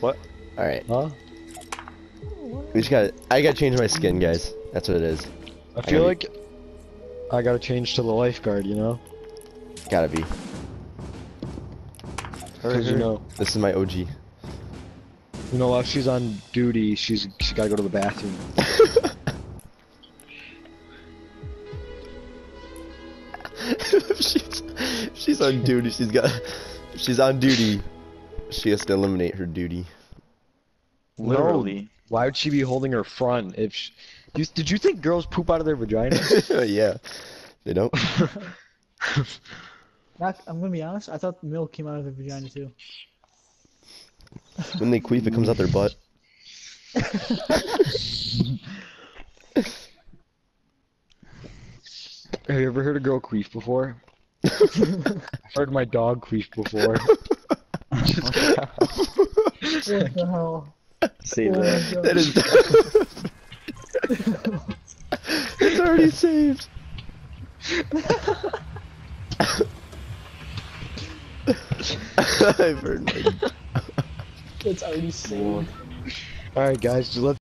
What? All right, Huh? we just got. I gotta change my skin, guys. That's what it is. I feel gotta- like I gotta change to the lifeguard, you know? Gotta be. Because you know, This is my OG. you know, while she's on duty, she's she gotta go to the bathroom. she's, she's on duty. She's got. She's on duty. She has to eliminate her duty. Literally. Why would she be holding her front if? She, you, did you think girls poop out of their vagina? yeah. They don't. Not, I'm gonna be honest. I thought milk came out of the vagina too. When they queef, it comes out their butt. Have you ever heard a girl queef before? I've heard my dog queef before. What the hell? Say Oh that. That is. it's already saved. I've heard my. It's already saved. All right, guys, just let's.